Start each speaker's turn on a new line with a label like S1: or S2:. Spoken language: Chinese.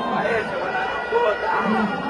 S1: 喜欢什么来着？